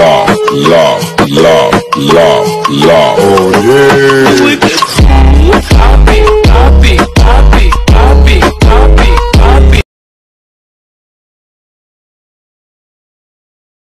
la, la, la, la, la. Oh yeah.